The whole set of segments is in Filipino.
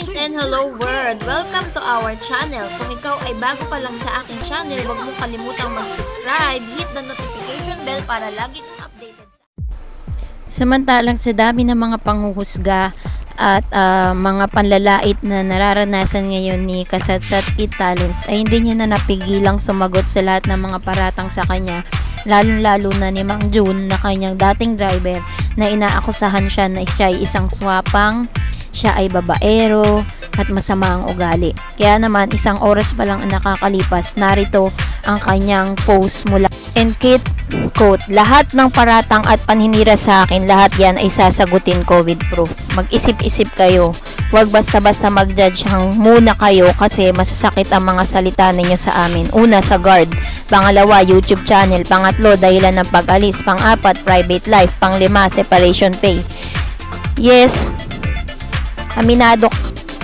Philippines and hello world! Welcome to our channel. Kung ikaw ay bago pa lang sa aking channel, huwag mo kalimutang mag-subscribe, hit the notification bell para lagi kang updated sa Samantalang sa dami ng mga panghuhusga at ah, mga panlalait na nararanasan ngayon ni Kasatsat Kit Talents ay hindi niya na napigilang sumagot sa lahat ng mga paratang sa kanya lalong-lalo na ni Mang Jun na kanyang dating driver na inaakusahan siya na siya ay isang swapang, siya ay babaero at masama ang ugali. Kaya naman isang oras pa lang ang nakakalipas, narito ang kanyang post mula and Kit quote, lahat ng paratang at panhinira sa akin, lahat yan ay sasagutin COVID proof. Mag-isip-isip kayo. Huwag basta-basta mag-judge hang muna kayo kasi masasakit ang mga salita ninyo sa amin. Una, sa guard. Pangalawa, YouTube channel. Pangatlo, dahilan ng pag-alis. Pang-apat, private life. Pang-lima, separation pay. Yes, aminado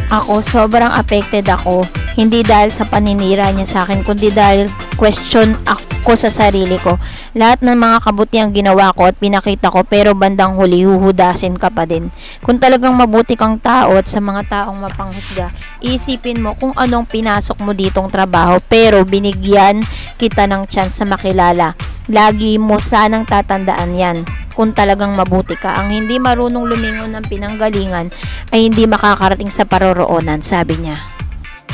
ako, sobrang affected ako. Hindi dahil sa paninira niya sa akin, kundi dahil question ako sa sarili ko. Lahat ng mga kabutiang ginawa ko at pinakita ko, pero bandang huli, huhudasin ka pa din. Kung talagang mabuti kang tao at sa mga taong mapanghusga, isipin mo kung anong pinasok mo ditong trabaho, pero binigyan kita ng chance na makilala. Lagi mo sanang tatandaan yan kung talagang mabuti ka. Ang hindi marunong lumingon ng pinanggalingan ay hindi makakarating sa paroroonan, sabi niya.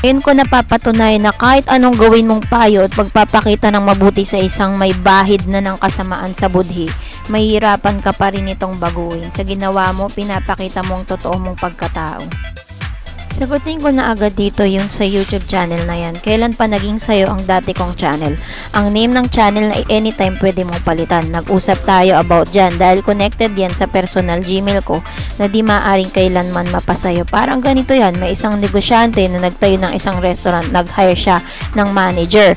Ngayon ko napapatunay na kahit anong gawin mong payo at pagpapakita ng mabuti sa isang may bahid na ng kasamaan sa budhi, mahirapan ka pa rin itong baguhin. Sa ginawa mo, pinapakita mo ang totoo mong pagkatao. Sagutin ko na agad dito yung sa YouTube channel na yan. Kailan pa naging sayo ang dati kong channel? Ang name ng channel na anytime pwede mong palitan. Nag-usap tayo about dyan dahil connected yan sa personal Gmail ko na di maaring kailanman mapasayo. Parang ganito yan, may isang negosyante na nagtayo ng isang restaurant, nag-hire siya ng manager.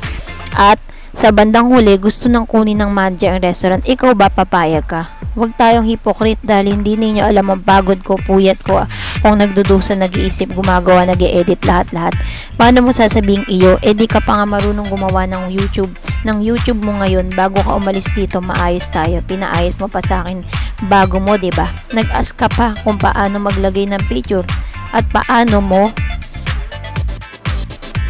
At sa bandang huli, gusto nang kunin ng manager ang restaurant. Ikaw ba papayag ka? Huwag tayong hypocrite dahil hindi ninyo alam ang pagod ko, puyat ko, kung nagdudusa, nag-iisip, gumagawa, nag edit lahat-lahat. Paano mo sasabing iyo? Eh di ka pa nga marunong gumawa ng YouTube. Ng YouTube mo ngayon, bago ka umalis dito, maayos tayo. Pinaayos mo pa sa akin bago mo, 'di ba? Nag-ask ka pa kung paano maglagay ng picture at paano mo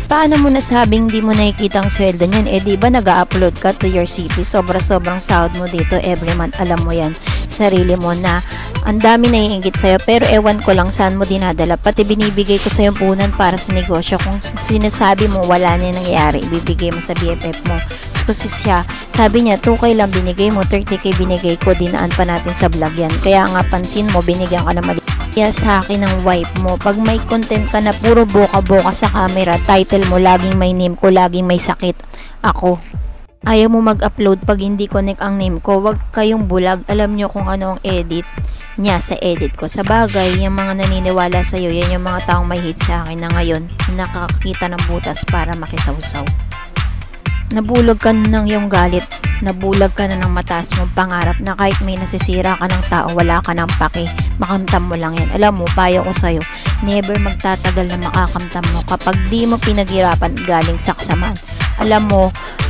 Paano mo nasabing di mo nakikita ang sweldo niyan? Eh di ba nag-upload ka to your city? Sobra-sobrang sahod mo dito every month. Alam mo yan. Sarili mo na ang dami na iingit sa'yo pero ewan ko lang saan mo dinadala. Pati binibigay ko sa'yo punan para sa negosyo. Kung sinasabi mo wala na nangyayari, ibibigay mo sa BFF mo. Kasi siya, sabi niya 2K lang binigay mo, 30K binigay ko, dinaan pa natin sa vlog yan. Kaya nga pansin mo, binigyan ka na mali kaya sa akin ng wife mo. Pag may content ka na puro boka-boka sa camera, title mo, laging may name ko, laging may sakit. Ako. Ayaw mo mag-upload pag hindi connect ang name ko. Huwag kayong bulag. Alam nyo kung ano ang edit niya sa edit ko. Sa bagay, yung mga naniniwala sa iyo, yan yung mga taong may hate sa akin na ngayon nakakita ng butas para makisawsaw. Nabulog ka ng iyong galit. Nabulag ka na ng mataas mong pangarap na kahit may nasisira ka ng tao, wala ka ng paki. Makamtam mo lang yan. Alam mo, payo ko sa'yo, never magtatagal na makakamtam mo kapag di mo pinaghirapan galing sa kasamaan. Alam mo,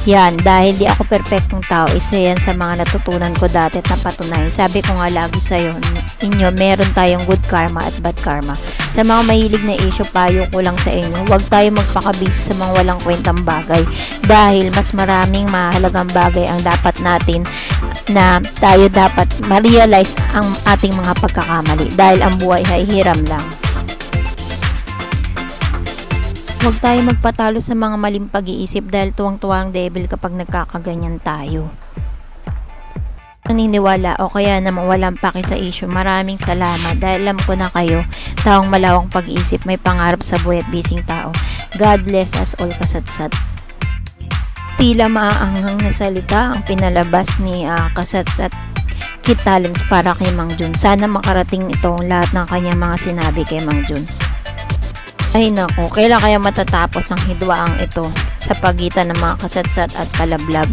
yan, dahil di ako perfectong tao, isa yan sa mga natutunan ko dati at napatunayan. Sabi ko nga lagi sa'yo, inyo, meron tayong good karma at bad karma. Sa mga mahilig na issue, payo ko lang sa inyo, huwag tayo magpakabisi sa mga walang kwentang bagay. Dahil mas maraming mahalagang bagay ang dapat natin na tayo dapat ma-realize ang ating mga pagkakamali. Dahil ang buhay ay hiram lang. Huwag tayo magpatalo sa mga maling pag-iisip dahil tuwang-tuwa ang devil kapag nagkakaganyan tayo. Naniniwala o kaya naman walang paki sa issue. Maraming salamat dahil alam ko na kayo, taong malawang pag-iisip, may pangarap sa buhay at bising tao. God bless us all kasatsat. Tila maaanghang na salita ang pinalabas ni uh, kasatsat Kit Talents para kay Mang Jun. Sana makarating ito lahat ng kanyang mga sinabi kay Mang Jun. Ay nako, kailan kaya matatapos ang hidwaang ito sa pagitan ng mga kasatsat at kalablab?